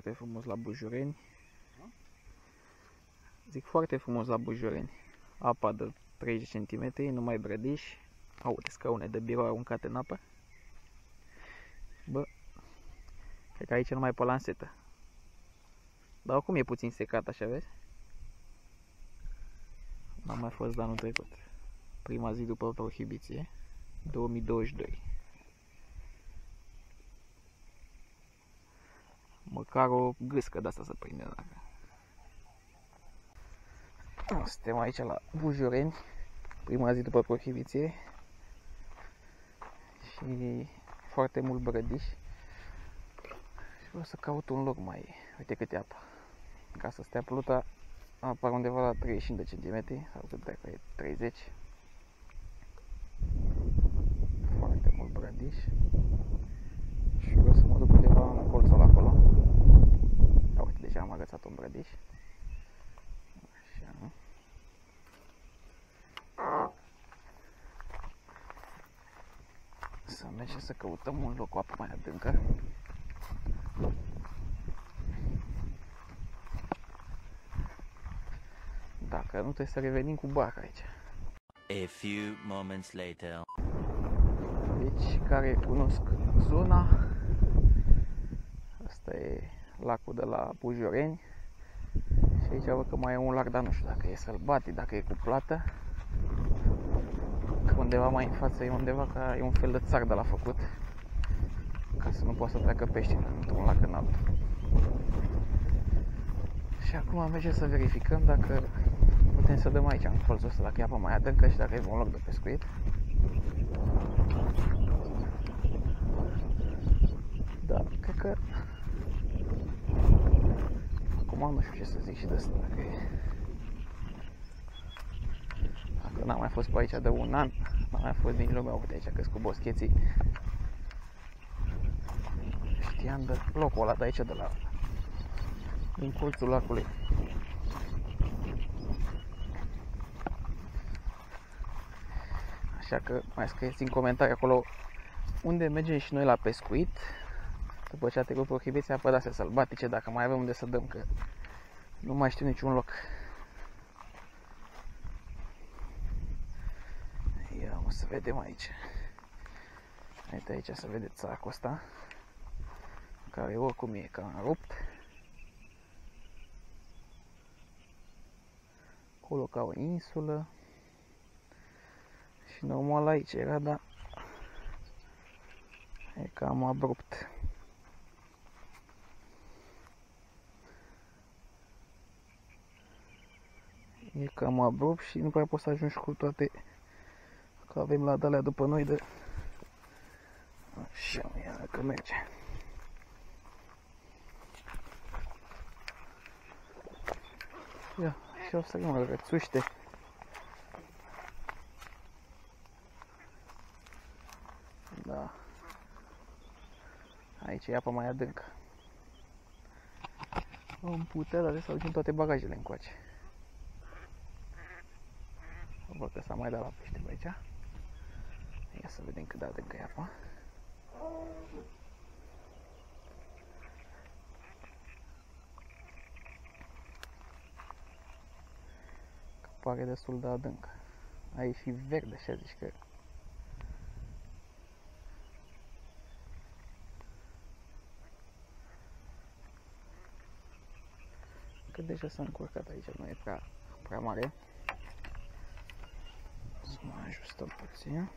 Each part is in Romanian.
foarte frumos la Bujureni. Zic foarte frumos la Bujureni. Apa de 30 cm, numai brădiș. Aude scaune de birou aruncate în apă. Bă, cred că aici numai pe lansetă. Dar acum e puțin secat, așa vezi? N-am mai fost de anul trecut. Prima zi după prohibiție, 2022. Măcar o gâscă de asta să prinde dacă. Suntem aici la Bujureni, prima zi după prohibiție. Și foarte mult brădiș și vreau să caut un loc mai, uite câte apă, ca să stea pluta apar undeva la 35 de centimetri sau cât dacă e 30 foarte mult brădiș și vreau să mă duc undeva în colțul acolo da, uite, deja am agățat un brădiș așa să mergem să căutăm un loc cu apă mai adâncă Dacă nu trebuie să revenim cu barca aici. A few moments later. Deci, care cunosc zona, asta e lacul de la Bujoreni. Și aici văd că mai e un lac, dar nu știu dacă e sălbatic, dacă e cu plată. Că undeva mai în față e undeva ca e un fel de țar de la făcut. Ca să nu poată să treacă pești într-un lac în altul. Și acum mergem să verificăm dacă putem să dăm aici în colțul ăsta, dacă e apa mai adâncă și dacă e un loc de pescuit. Da, cred că acum nu știu ce să zic și de asta, dacă e dacă n-am mai fost pe aici de un an, n-am mai fost din lumea, uite aici că cu boscheții. Știam de locul ăla de aici, de la din colțul lacului. Așa că mai scrieți în comentarii acolo unde mergem și noi la pescuit după ce a trecut prohibiția pe astea sălbatice, dacă mai avem unde să dăm, că nu mai știu niciun loc. Ia o să vedem aici. Uite aici să vedeți sacul ăsta, care oricum e cam rupt. Acolo ca o insulă. Și normal aici era, dar e cam abrupt. E cam abrupt și nu prea poți să ajungi cu toate că avem la dalea după noi de așa, ia că merge. Ia, și o să mă rățuște. Da. Aici e apa mai adâncă. Am putea, dar să aducem toate bagajele încoace. Văd că s-a mai dat la pește pe aici. Ia să vedem cât de adâncă e apa. Că pare destul de adâncă. Aici și verde, așa zici că că deja s-a încurcat aici, nu e prea, prea mare. Să mai ajustăm puțin.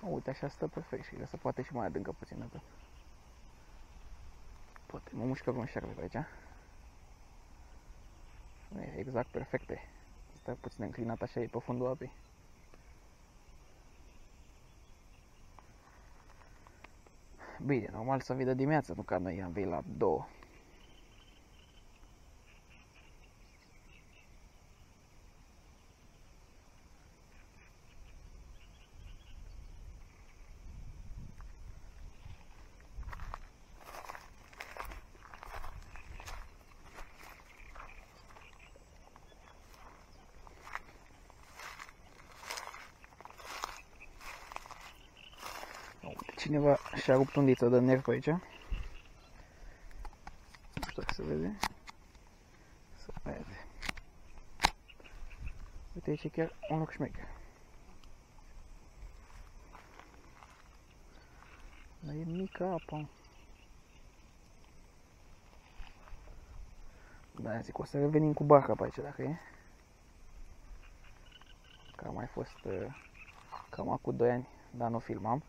Uite, așa stă perfect și se poate și mai adâncă puțin atât. Poate mă mușcă vreun șerpe pe aici. E exact perfecte. Stă puțin înclinat așa, e pe fundul apei. Bine, normal să vii de dimineață, nu ca noi am venit la două. Cineva și-a rupt undița de nerv pe aici. Nu știu dacă se vede. Să vede. Uite aici e chiar un loc șmecher. Dar e mică apa. Da, zic, o să revenim cu barca pe aici dacă e. Că a mai fost uh, cam acum 2 ani, dar nu filmam.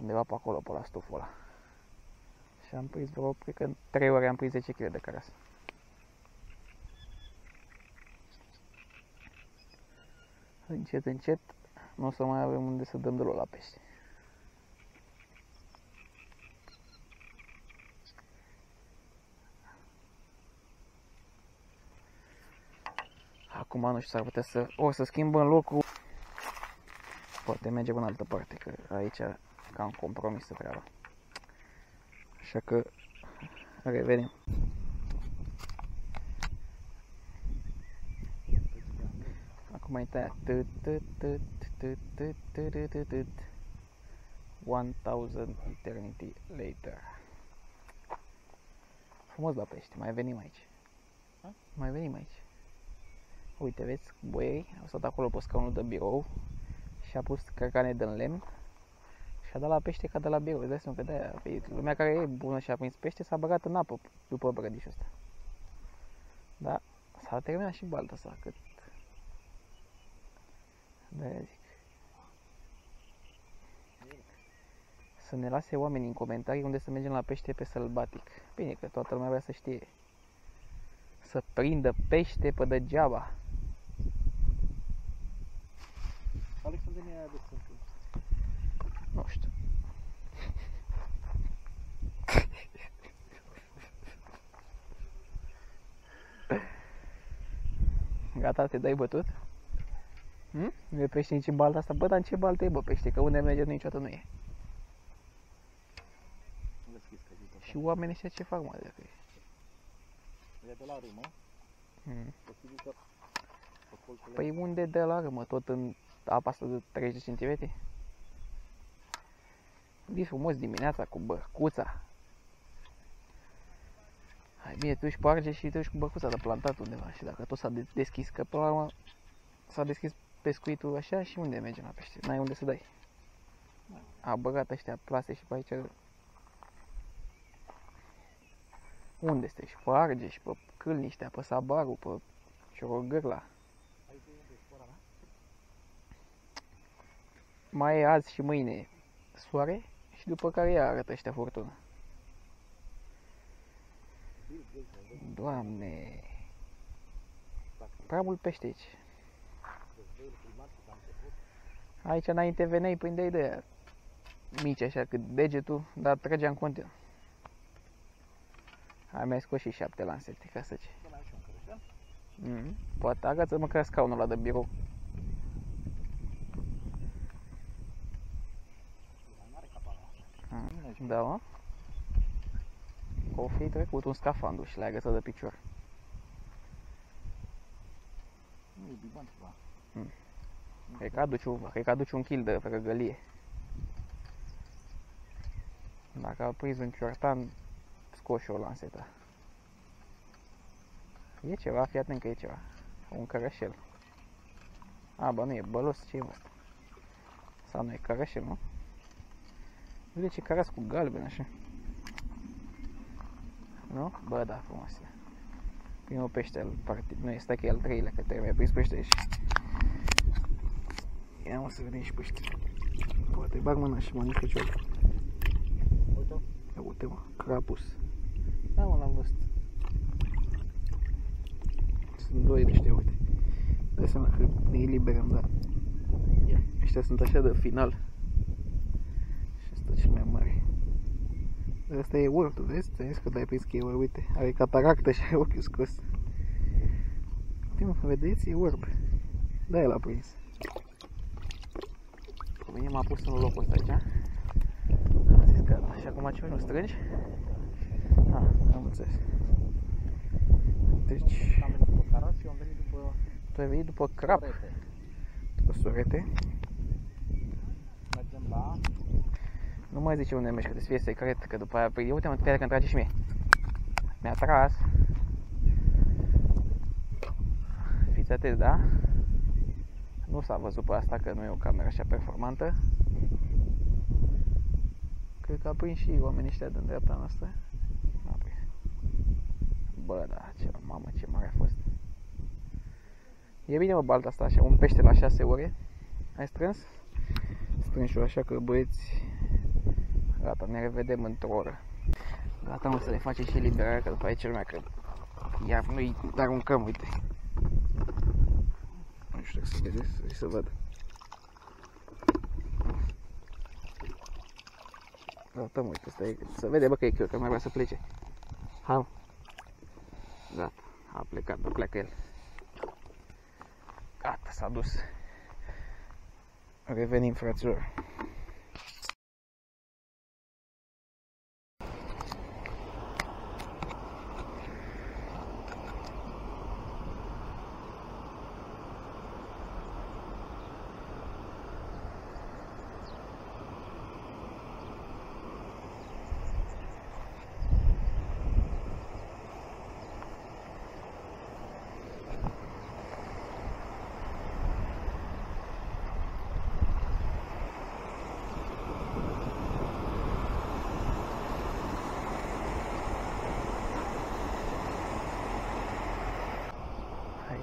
Undeva pe acolo, pe la stuful ăla. Și am prins vreo, cred că în 3 ore am prins 10 kg de caras. Încet, încet, nu o să mai avem unde să dăm drumul la pește. Acum nu știu, s-ar putea să... O să schimbăm locul. Poate mergem în altă parte, că aici cam compromisă treaba. Așa că revenim. Acum e tăia. 1000 eternity later. Frumos la pește, mai venim aici. Ha? Mai venim aici. Uite, vezi, boiei au stat acolo pe scaunul de birou și a pus cărcane de lemn și a dat la pește ca de la birou. Îți dai seama că de-aia, pe lumea care e bună și a prins pește s-a băgat în apă după brădișul ăsta. Da, s-a terminat și balta asta, cât... de zic. Să ne lase oamenii în comentarii unde să mergem la pește pe sălbatic. Bine că toată lumea vrea să știe. Să prindă pește pe degeaba. Alex, unde ne-ai adus în Nu știu. Gata, te dai bătut? Hm? Nu e pește nici în balta asta? Bă, dar în ce baltă e, bă, pește? Că unde merge niciodată nu e. Nu deschis că zic Și oamenii ăștia ce fac, mă, dacă e? E de la râmă, Hm. posibil că pe colțul Păi unde de la râmă? Tot în apa asta de 30 cm? Vii frumos dimineața cu bărcuța. Hai bine, tu ești parge și tu ești cu bărcuța de plantat undeva și dacă tot s-a de- deschis, că până la urmă s-a deschis pescuitul așa și unde mergem la pește? N-ai unde să dai. A băgat ăștia plase și pe aici unde stai? Și pe arge și pe câlniștea, pe sabarul, pe ciorogârla. Aici e unde e spora mea? mai e azi și mâine soare și după care iar arată ăștia furtună. Bill Gates, ai văzut? Doamne, prea mult pește aici. Războiul climatic a început. Aici înainte veneai, prindeai de aia mici așa cât degetul, dar trăgeam continuu. Ai mai scos și șapte lansete, ca să ce. Bă, mai am și un cărășel. Mm. Poate agață măcar scaunul ăla de birou. Dar n-are capana asta. Mm. Da, mă? O fi trecut un scafandru și l-ai agățat de picior. Nu e biban ceva. Cred că aduci un, cred că aduci un kil de răgălie. Dacă a prins un ciortan, scoși o lansetă. E ceva, fii atent că e ceva. Un cărășel. A, bă, nu e bălos, ce e mă? Sau nu e cărășel, nu? Uite ce căras cu galben, așa. Nu? Bă, da, frumos e. Primul pește al partid, nu este că e al treilea, că trebuie prins pește și Ia mă să vedem și pește. Poate bag mâna și mănânc ceva. Uite-o. Ia uite mă, crapus. Da mă, l-am văzut. Sunt doi de ăștia, uite. Dai seama că ne eliberăm, dar Ia. ăștia sunt așa de final. Și ăsta cel mai mare. Dar ăsta e urtul, vezi? Ți-am zis că dai prins că e urb, uite. Are cataractă și are ochiul scos. Uite mă, vedeți? E urb. Da, el a prins. Pe mine m-a pus în locul ăsta aici. Am zis că așa acum ce nu strângi? Ah, am înțeles. Deci, N-am venit după caras, eu am venit după tu ai venit după crap, rete. după surete. Mergem la Nu mai zice unde mergi, că trebuie să fie secret, că după aia, păi uite mă, crede că îmi trage și mie. Mi-a tras. Fiți atenți, da? Nu s-a văzut pe asta că nu e o cameră așa performantă. Cred că a prins și oamenii ăștia din dreapta noastră. N-a prins. Bă, da, ce, mamă, ce mare a fost. E bine, mă, balta asta așa, un pește la 6 ore. Ai strâns? Strâns și eu așa că băieți, gata, ne revedem într-o oră. Gata, mă, să le face și eliberarea, că după aici lumea că iar noi aruncăm, uite. Nu știu dacă se vede, să, să văd. Gata, mă, uite, stai, să vede, bă, că e chiar, că mai vrea să plece. Hai, mă. Gata, a plecat, bă, pleacă el. Gata, s-a dus. Revenim, fraților.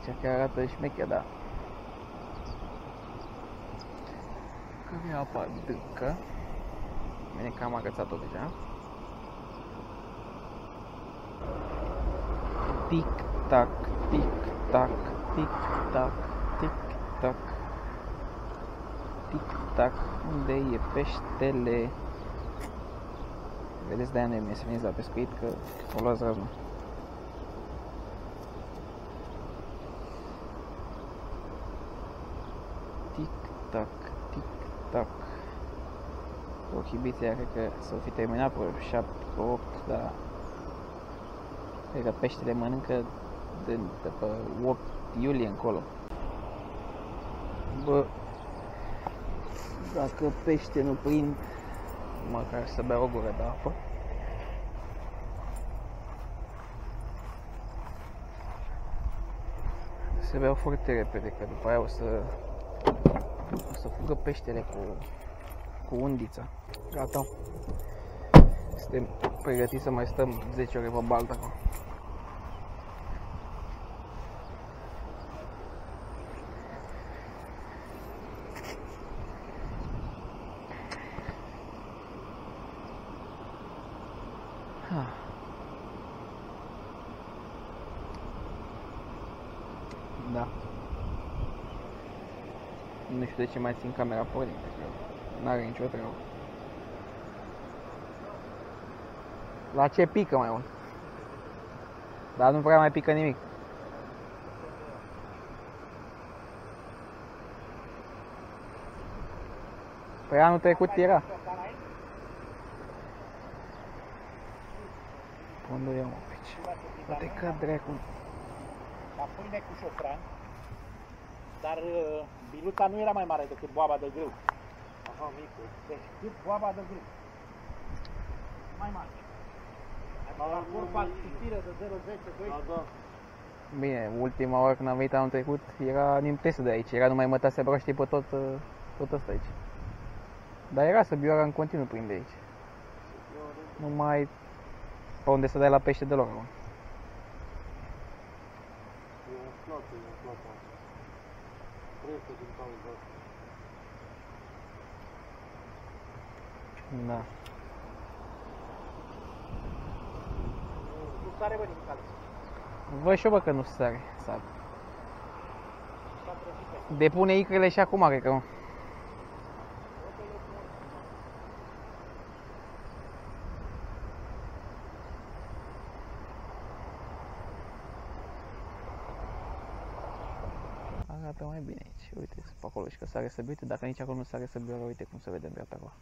Aici chiar arată șmecher, da. Care e apa adâncă? Bine că am agățat-o deja. Tic-tac, tic-tac, tic-tac, tic-tac. Tic-tac, unde e peștele? Vedeți, de-aia nu e să veniți la pescuit, că o luați razna. Tic-tac, tic-tac. Prohibiția cred că s-o fi terminat pe 7, 8, dar cred că peștele mănâncă de, de pe 8 iulie încolo. Bă, dacă pește nu prind, măcar să bea o gură de apă. Se beau foarte repede, că după aia o să o să fugă peștele cu, cu undița. Gata. Suntem pregătiți să mai stăm 10 ore pe baltă acum. Ah. Da. Nu știu de ce mai țin camera pornită, că n-are nicio treabă. La ce pică mai mult? Dar nu prea mai pică nimic. Păi anul trecut era. Unde e mă pe aici? Poate că dracu. La pâine cu șofran, dar uh, biluța nu era mai mare decât boaba de grâu. Aha, mică. Deci cât boaba de grâu. Mai mare. La curba citire de 0,10, 12. Da, da. Bine, ultima oară când am venit anul trecut era nimtesă de aici, era numai mătase broaște pe tot, uh, tot ăsta aici. Dar era să bioara în continuu prin de aici. Nu mai pe unde să dai la pește deloc acum. E umflată, e umflată. Crește din cauza asta. Da. Nu sare bă nimic altceva. Văd și eu bă că nu sare, sar. S-a trăsit pe Depune icrele și acum, cred că. mă. Arată mai bine aici. Uite, pe acolo și că sare să uite, dacă nici acolo nu sare să bioară, uite cum se vede în dreapta acolo.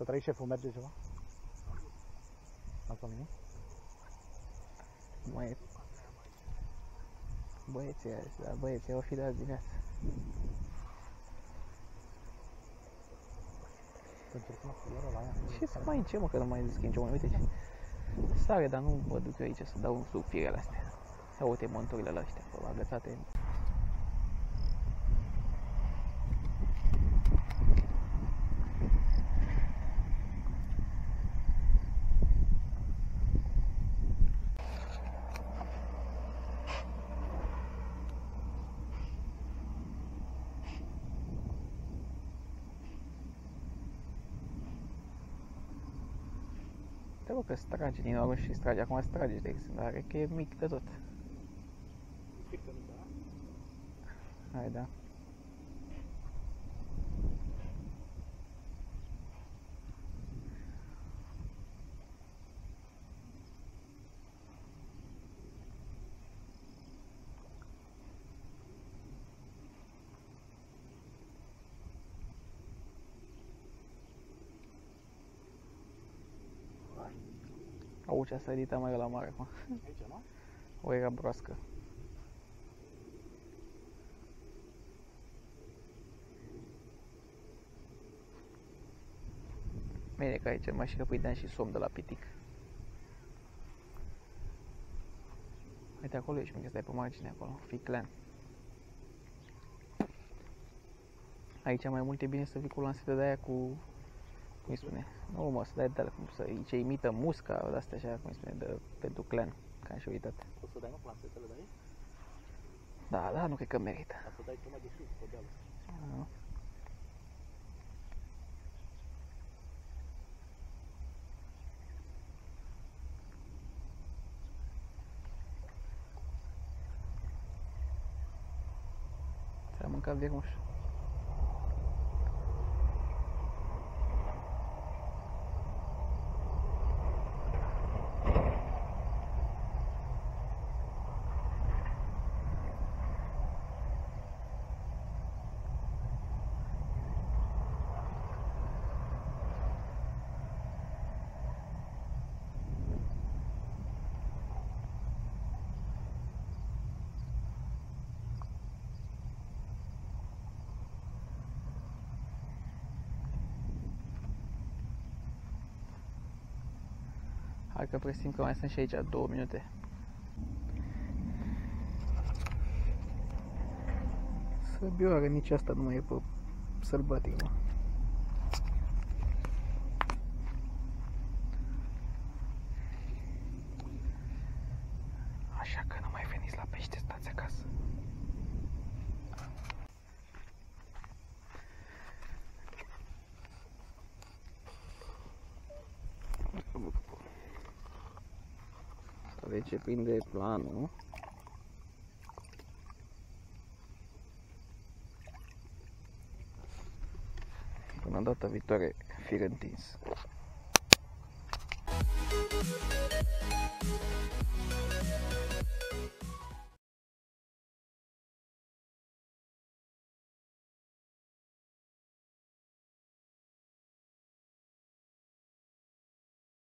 Să trăi șeful, merge ceva? Asta nimic? Mai e... Băieții azi, da, băieții au fi de azi dimineață. Să încercăm să iară la ea. Ce să mai ce mă, că nu mai zic nicio Uite ce. Sare, dar nu mă duc eu aici să dau sub firele astea. Ia uite monturile la astea, acolo, agățate. Te rog că se trage din oră și se trage. Acum se trage, de exemplu, dar are că e mic de tot. Pică mică, da? Hai, da. Ce a sărit mai la mare acum. Aici, nu? O era broască. Bine că aici mai și că păi și somn de la pitic. Uite acolo ești, mică, stai pe margine acolo, fi clan. Aici mai mult e bine să vii cu lansete de aia cu, cum îi spune, nu mă, să dai de alea, cum să, ce imită musca, de astea așa, cum îi spune, de, pentru clan, că am și uitat. O să dai, mă, plansetele de aici? Da, da, nu cred că merită. Dar să dai tu mai de sus, pe deal. Nu. Ți-a mâncat virmuș. Hai că presim că mai sunt și aici două minute. Săbioară, nici asta nu mai e pe sălbatic, Deci prinde planul. Până data viitoare, fir întins.